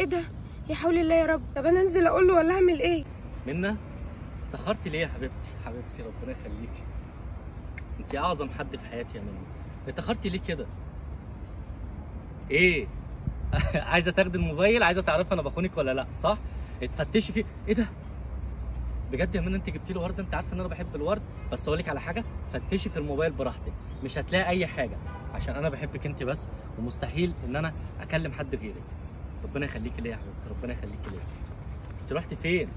إيه ده؟ يا حول الله يا رب. طب أنا أنزل أقول له ولا أعمل إيه؟ منى اتأخرتي ليه يا حبيبتي؟ حبيبتي ربنا يخليكي انت أعظم حد في حياتي يا منى اتأخرتي ليه كده؟ إيه؟ عايزة تاخدي الموبايل؟ عايزة تعرفي أنا بخونك ولا لأ؟ صح؟ اتفتشي فيه. إيه ده؟ بجد يا منى انت جبتي له وردة. انت عارفة إن أنا بحب الورد. بس أقول لك على حاجة فتشي في الموبايل براحتك. مش هتلاقي أي حاجة. عشان أنا بحبك انت بس ومستحيل إن أنا أكلم حد غيرك. ربنا يخليكي ليا يا حبيبتي ربنا يخليكي ليا. انت رحتي فين؟